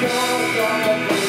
sky